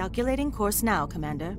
Calculating course now, Commander.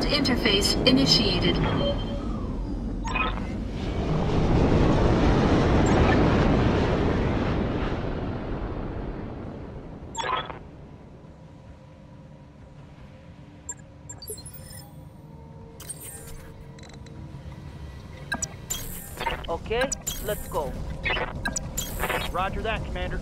Command interface initiated. Okay, let's go. Roger that, Commander.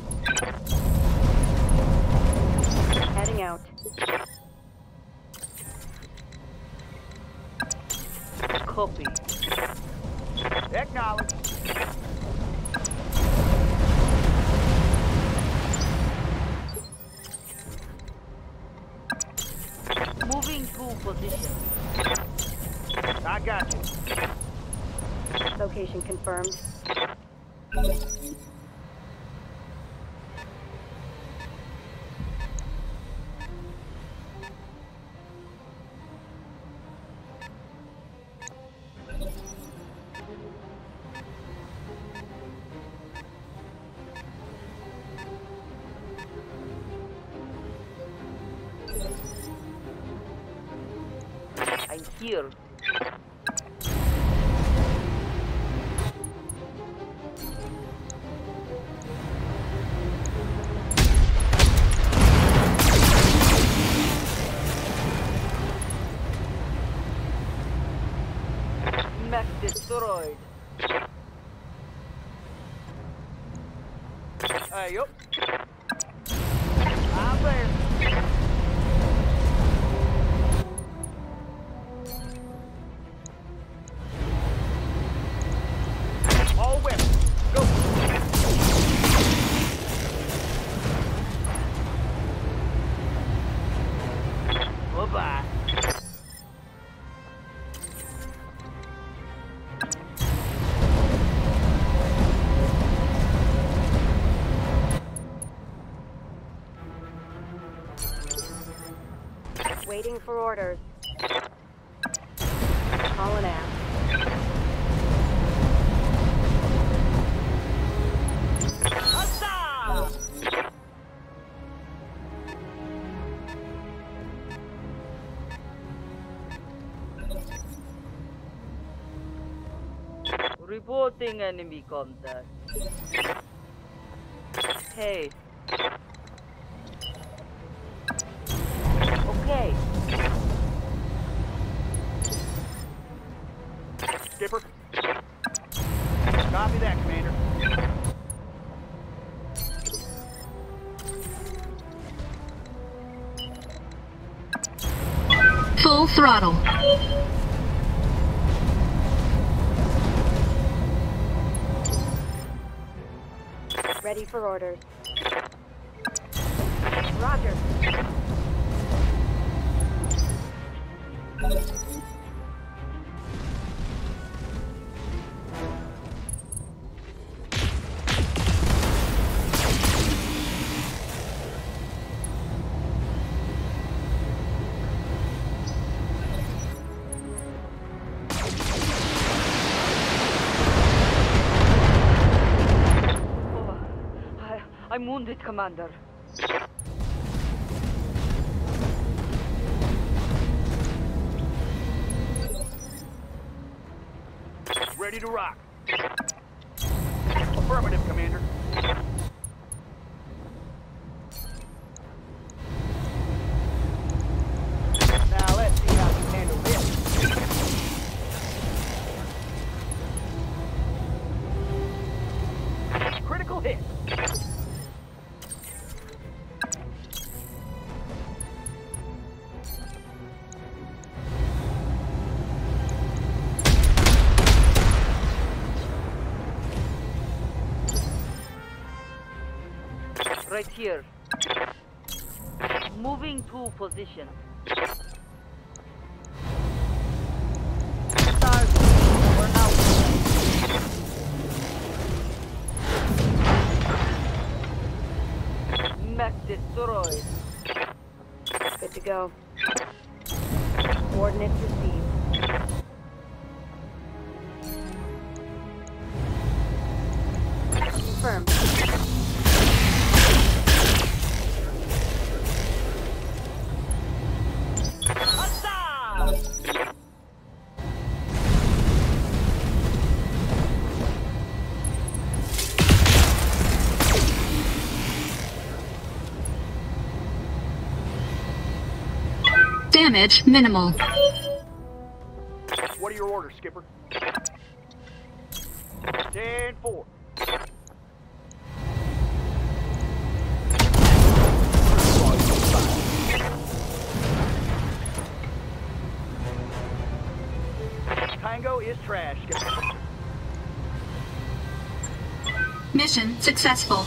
Waiting for orders. Calling out. Reporting enemy contact. Hey. For orders. Wounded, Commander. Ready to rock. Affirmative, Commander. Right here. Moving to position. Damage minimal. What are your orders, Skipper? 10-4. Tango is trash, Mission successful.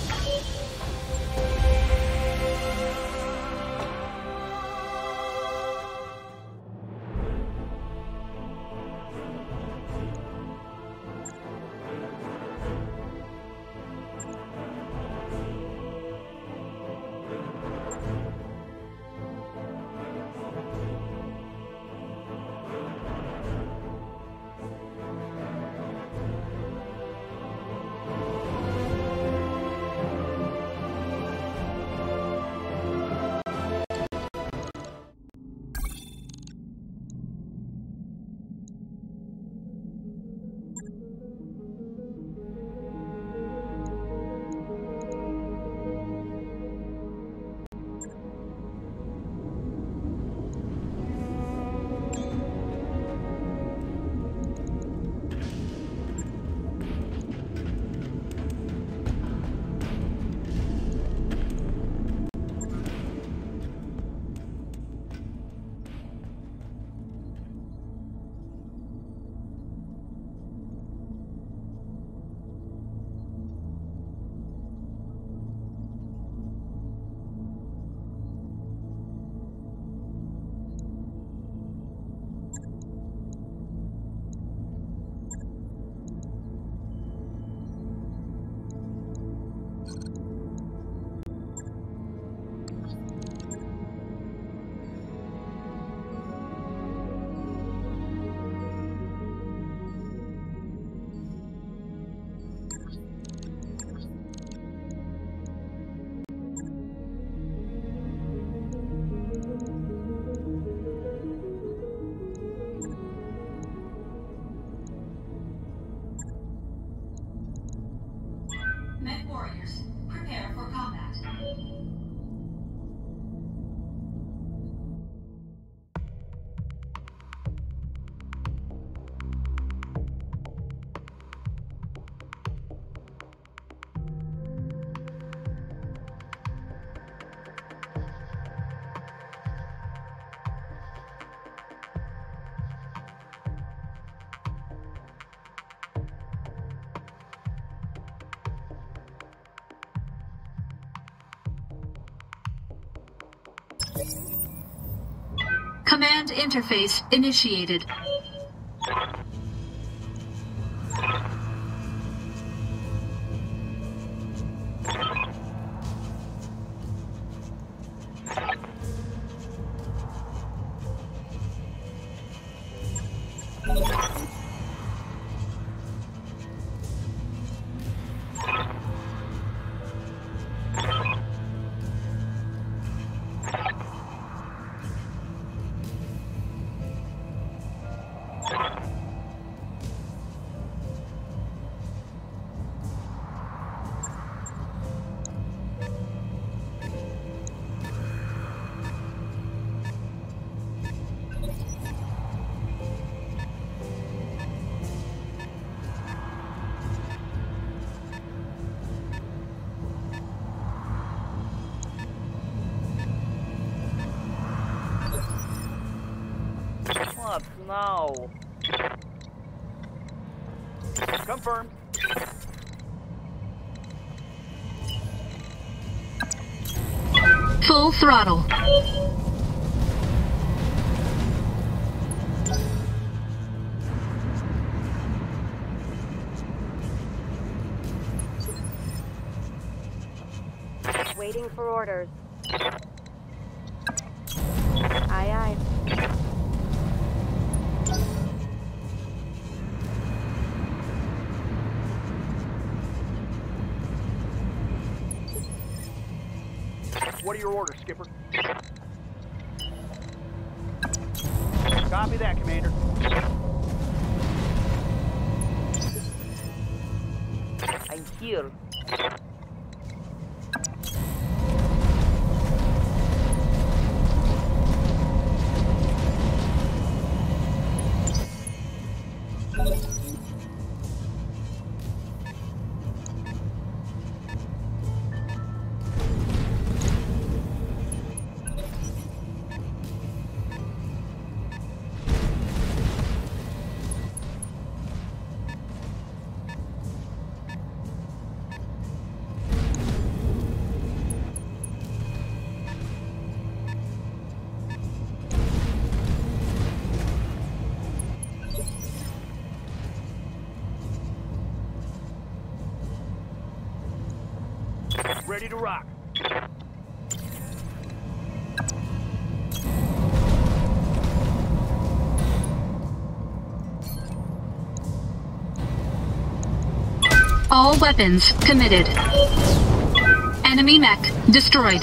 Command interface initiated. Throttle. Waiting for orders. Aye, aye. Your orders, Skipper? Copy that, Commander. I'm here. Weapons committed. Enemy mech destroyed.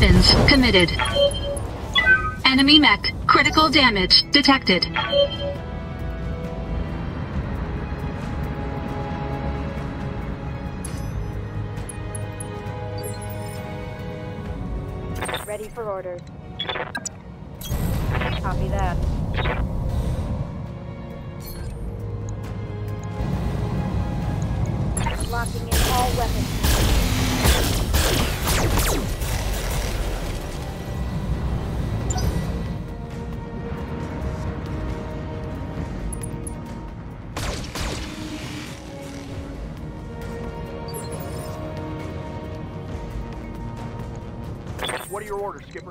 Weapons committed. Enemy mech. Critical damage detected. Ready for orders. Copy that. Locking in all weapons. Are Skipper?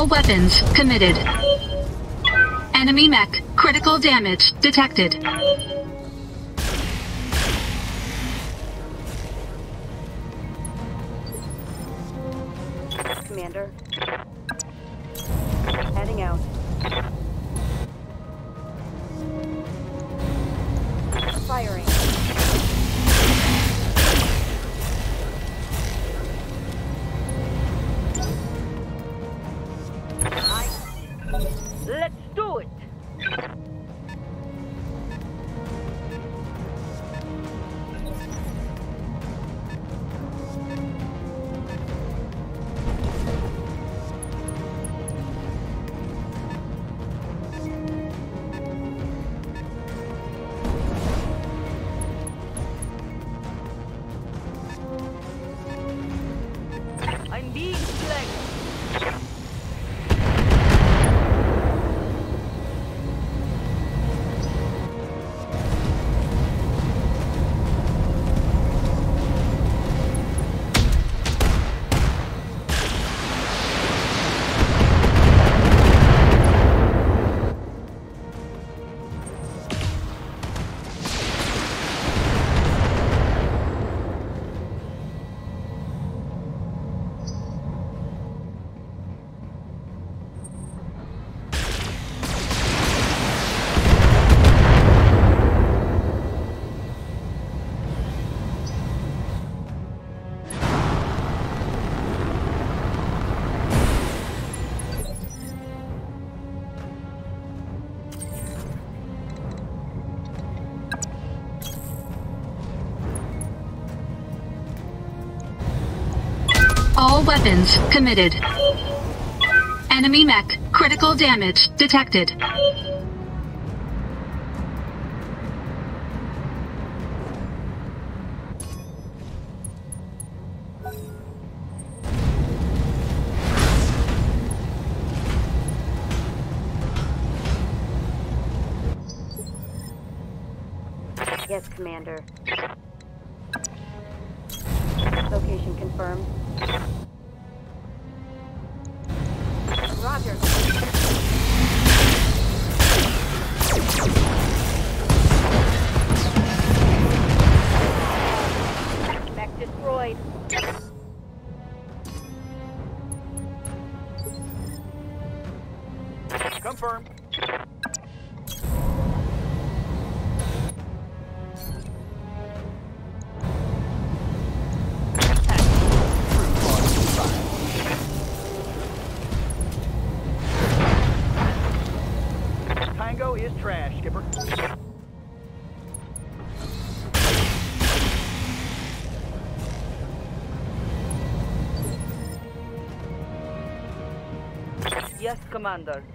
All weapons committed. Enemy mech. Critical damage detected. Weapons committed. Enemy mech. Critical damage detected. Yes, Commander. Yes, Commander.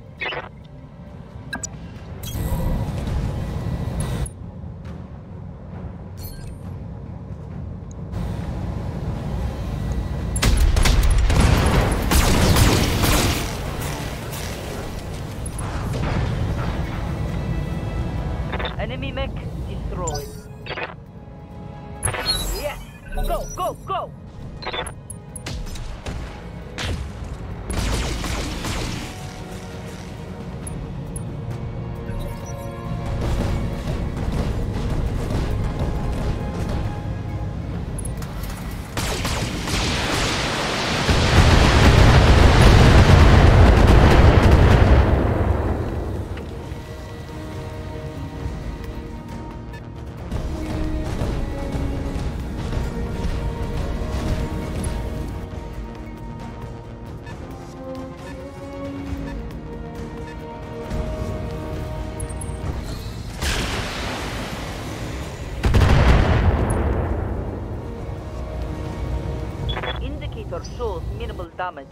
Damage.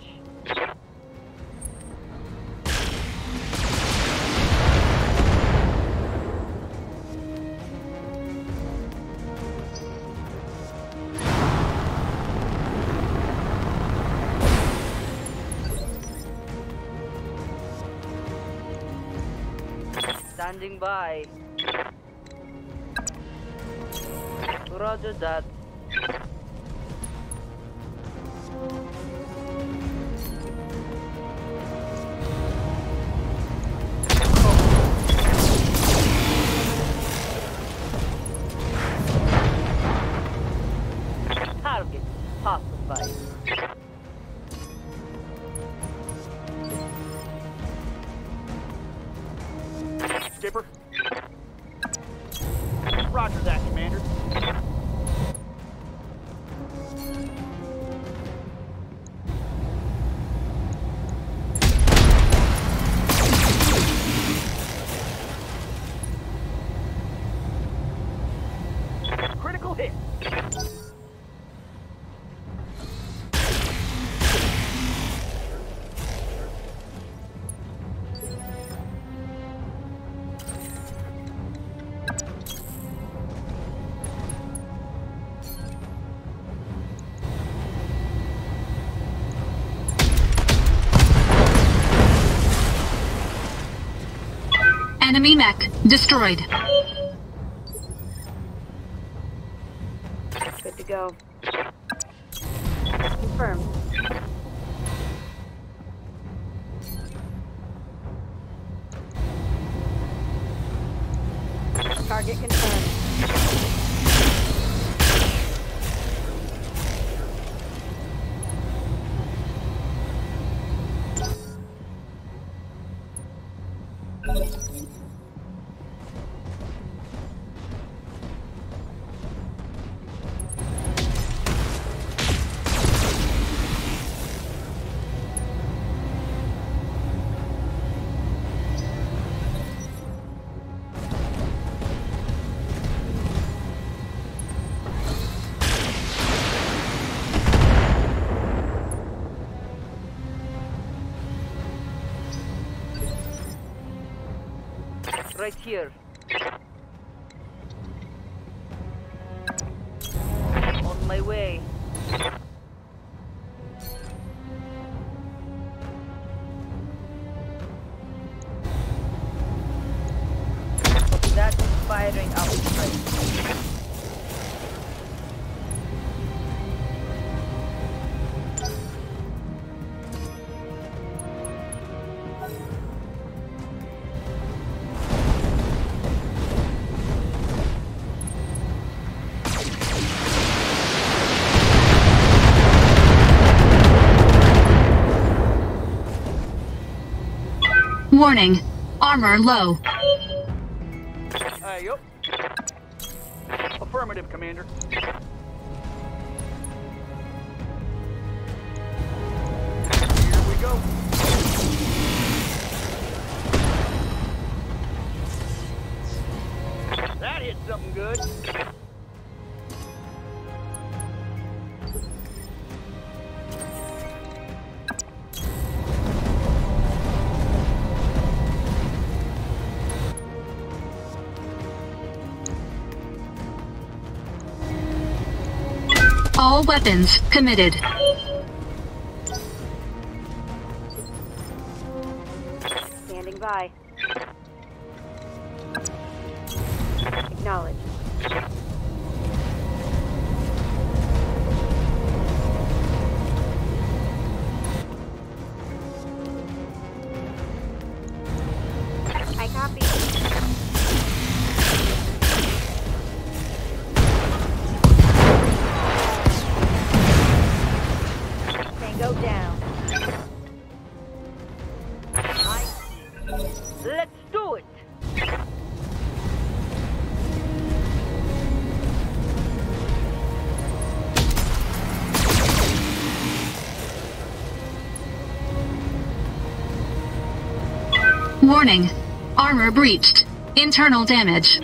Standing by. Roger that. Enemy mech destroyed. Firing outside. Warning. Armor low. Commander. Weapons committed. Warning. Armor breached. Internal damage.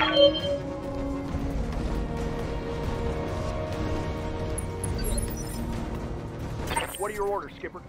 What are your orders, Skipper?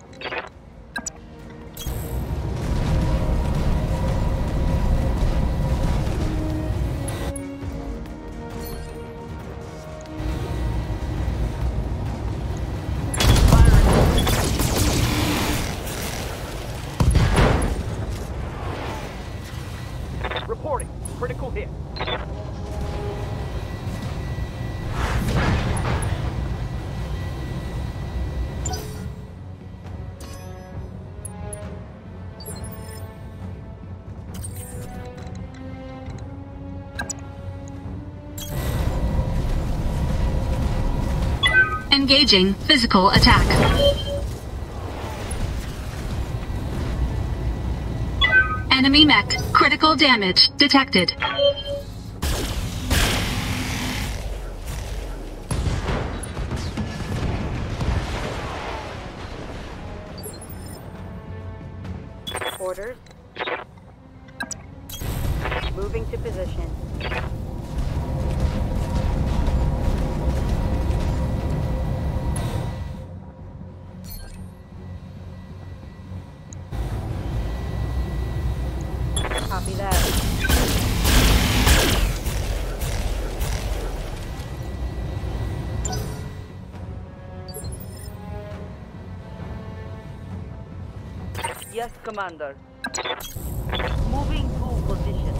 Engaging physical attack. Enemy mech. Critical damage detected. Commander. Moving to position.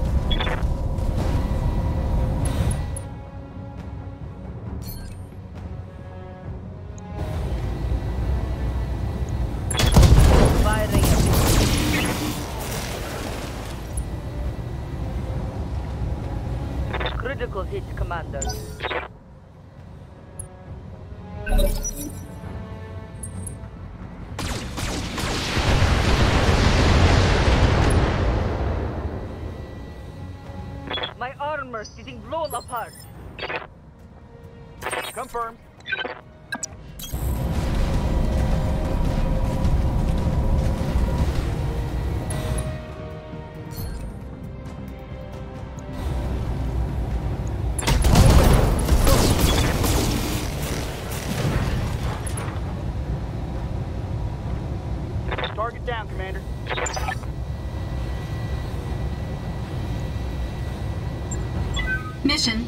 Firing. Critical hit, Commander.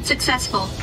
Successful.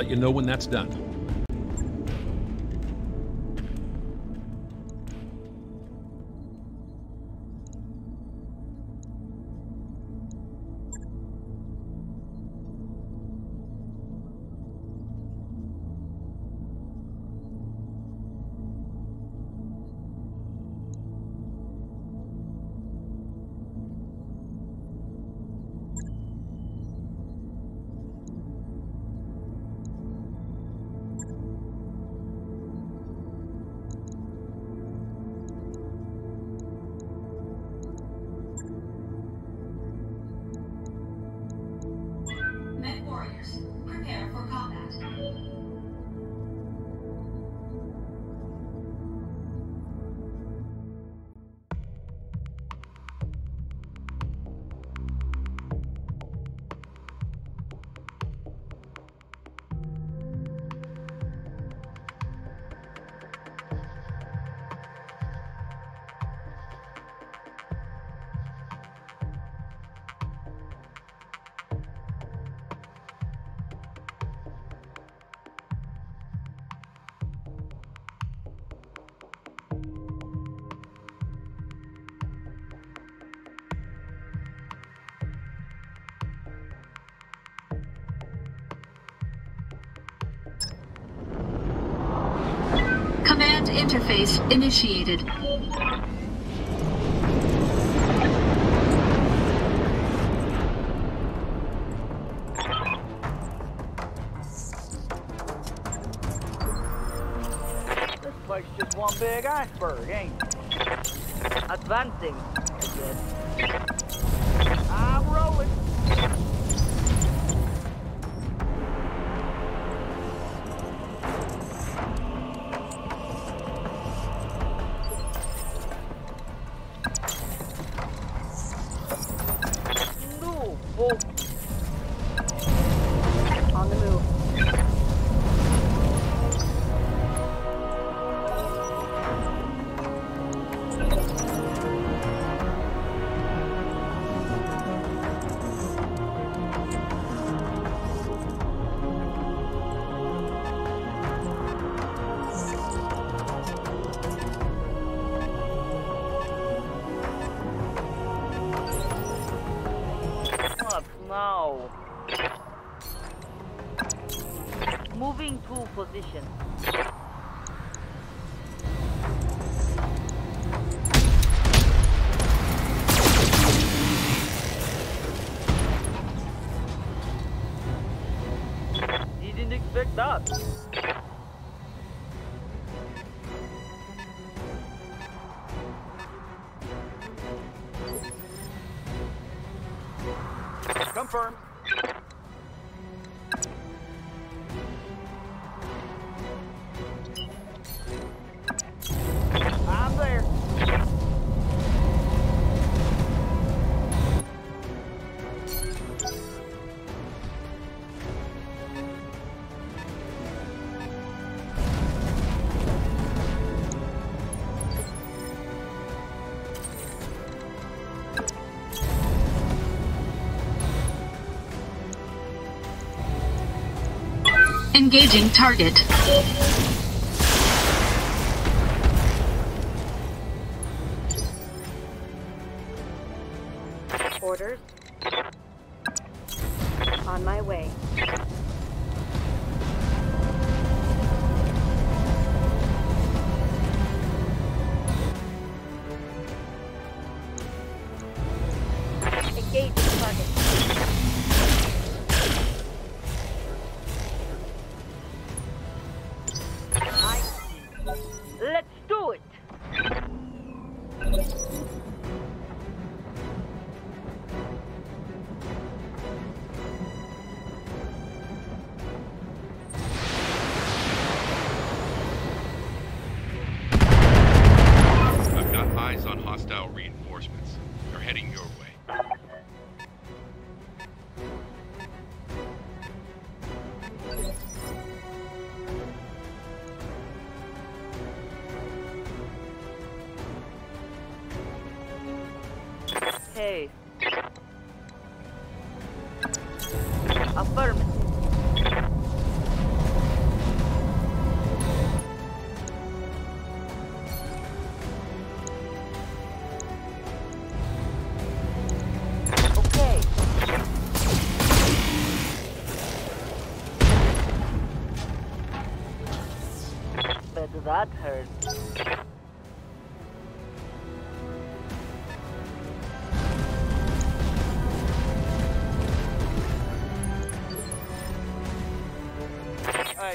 Let you know when that's done. Interface initiated. This place just one big iceberg, ain't it? Advancing. I'm Engaging target.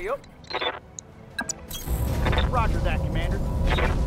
way. Roger that, Commander.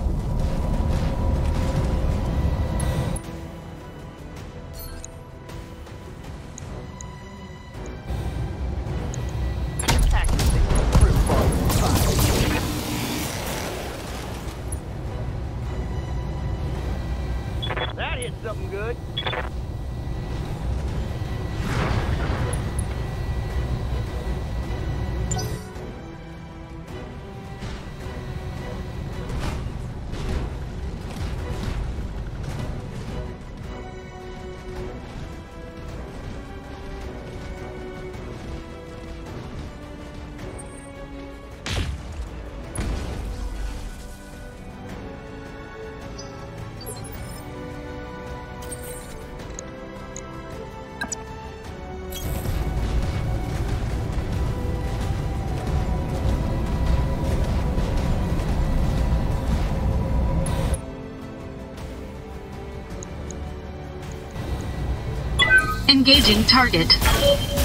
Engaging target.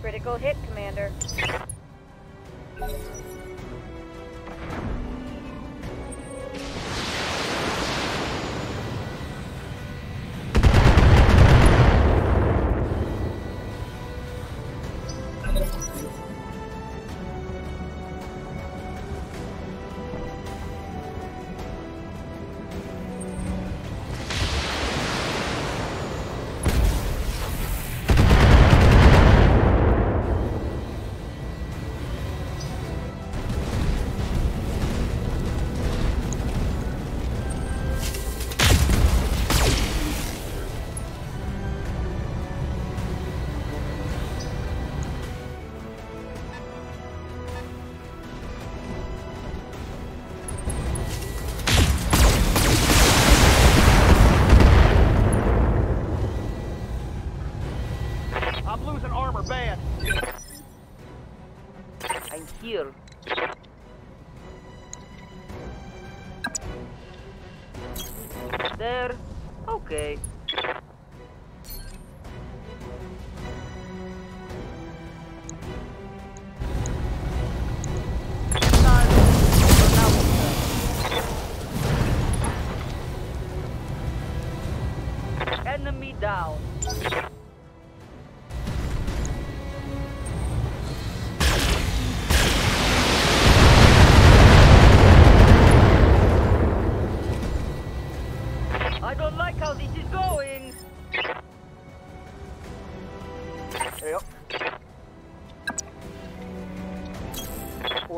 Critical hit, Commander.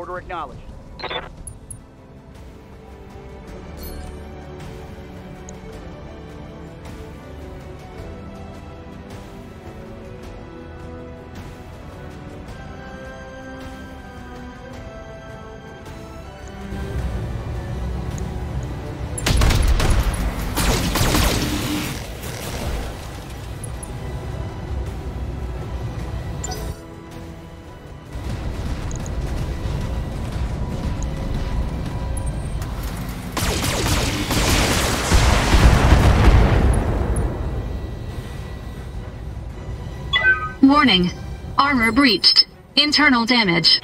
Order acknowledged. Warning. Armor breached. Internal damage.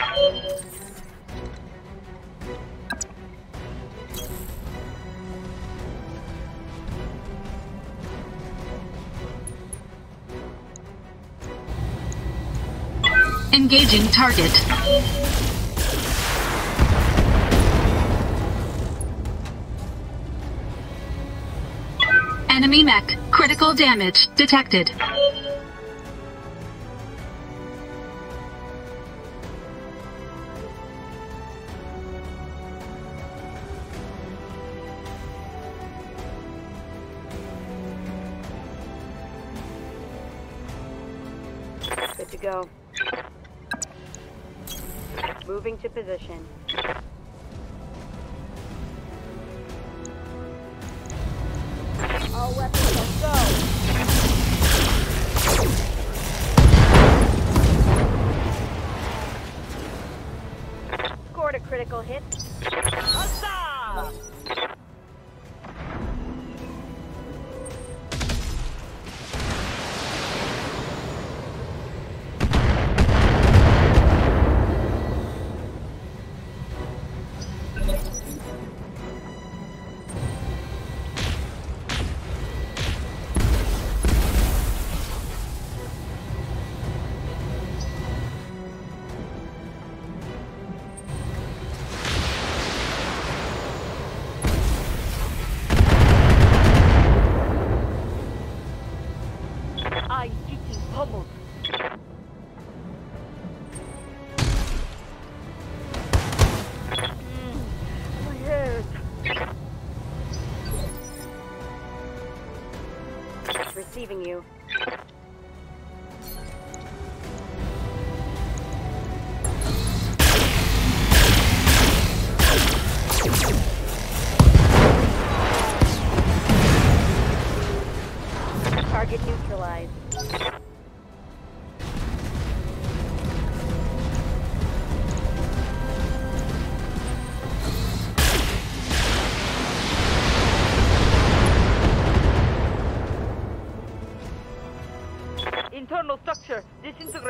Engaging target. Enemy mech. Critical damage detected. Receiving you.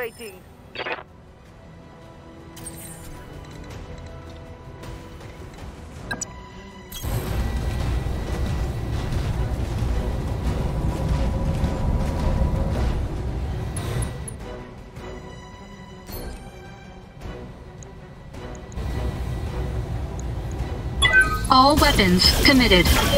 Disintegrating. All weapons committed.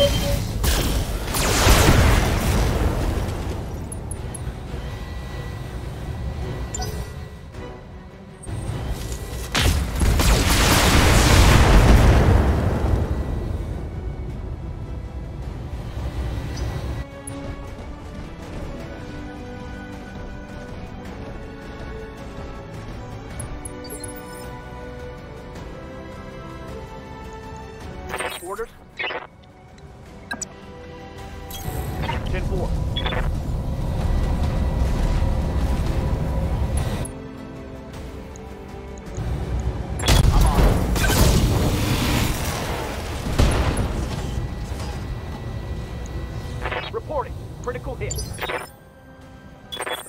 Orders. 10-4. Reporting. Critical hit.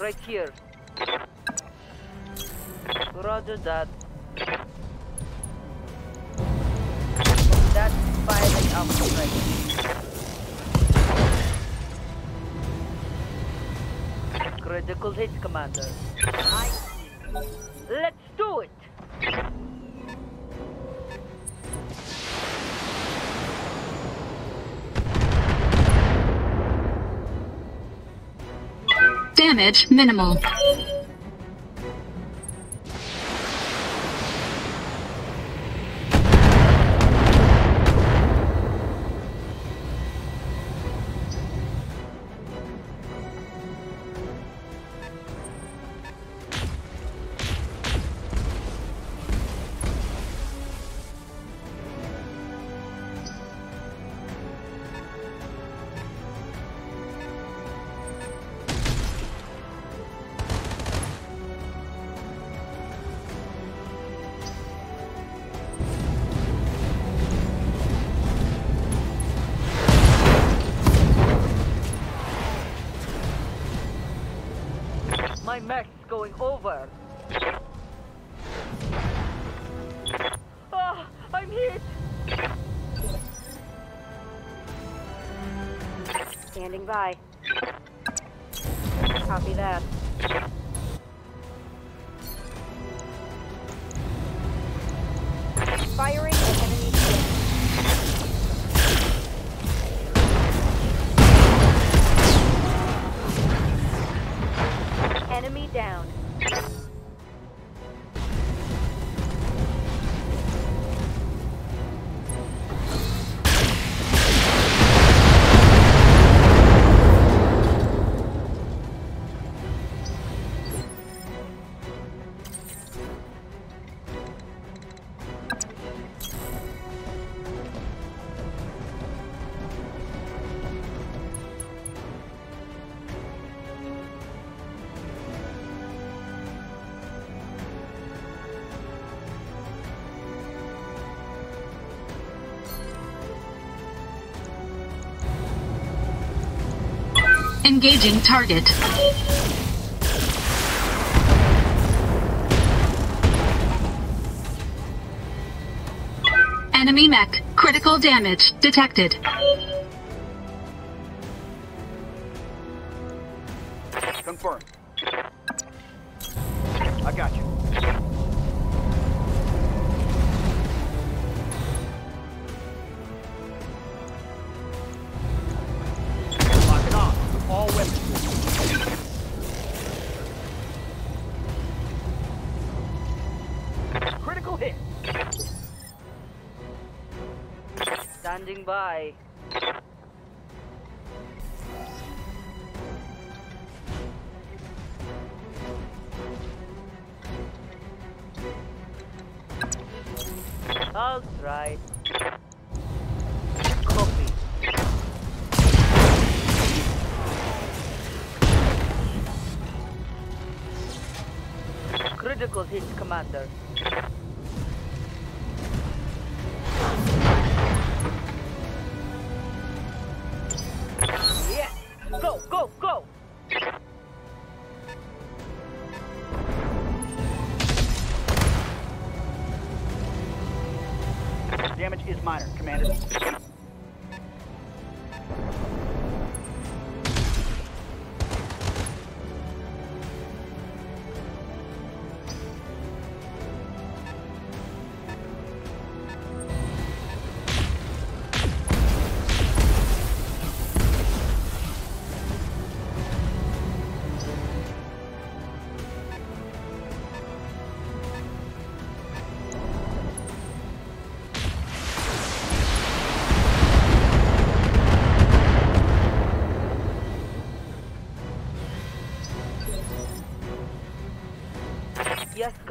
Right here. Roger that. Minimal. Standing by. Copy that. Engaging target. Enemy mech. Critical damage detected. I'll try. Copy. Critical hit, Commander.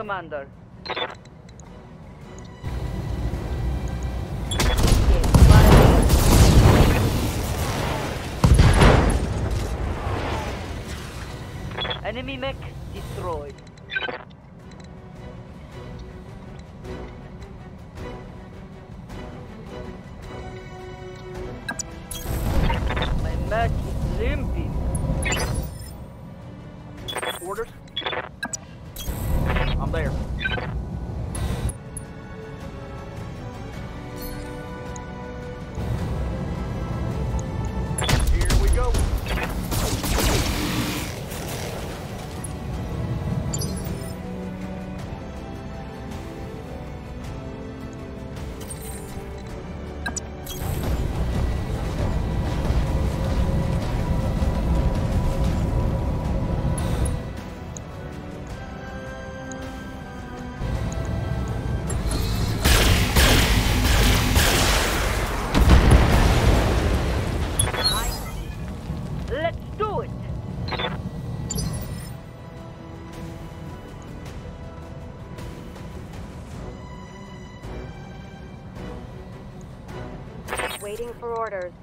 Commander. Waiting for orders.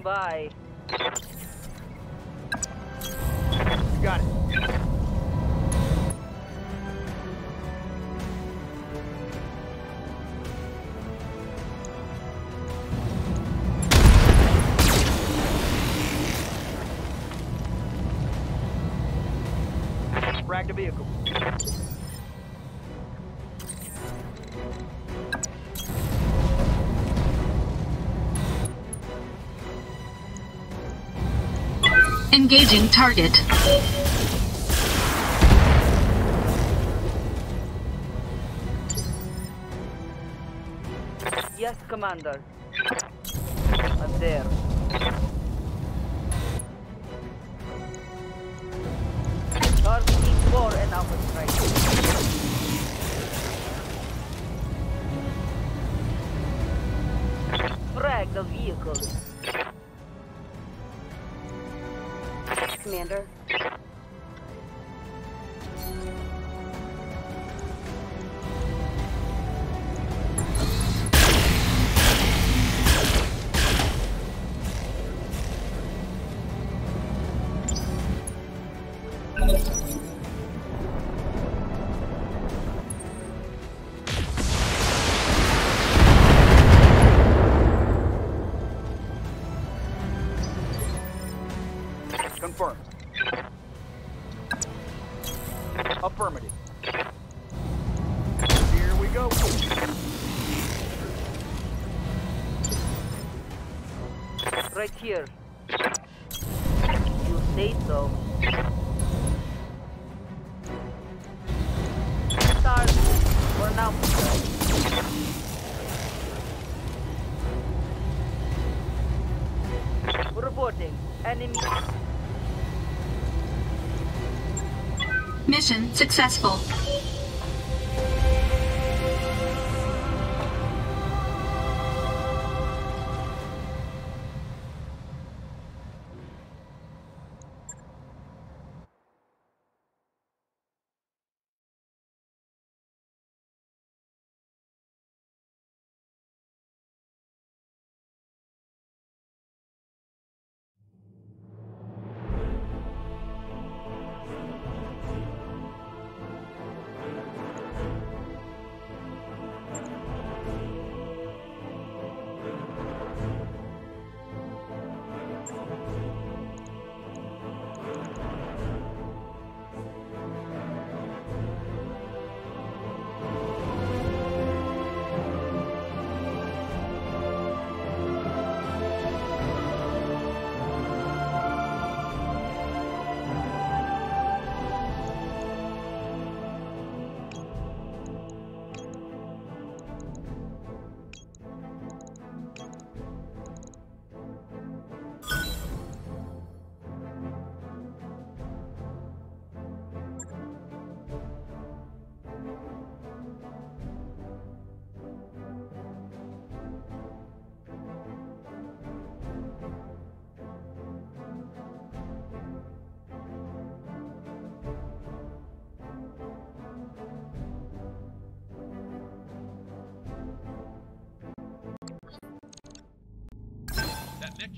Standing by. Got it. Frag the vehicle. Engaging target. Yes, Commander. I'm there. Successful.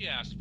Yes,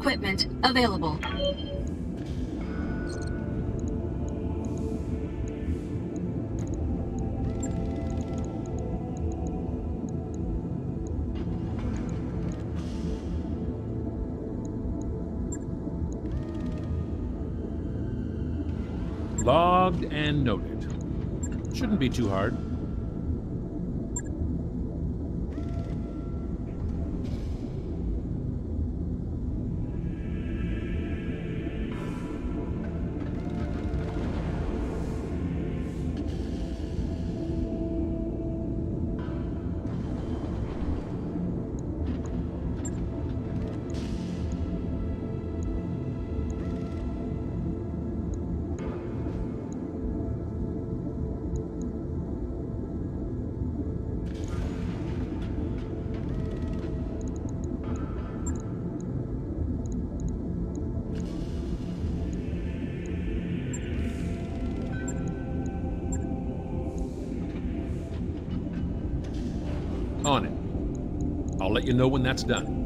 equipment available. Logged and noted. Shouldn't be too hard. Know when that's done.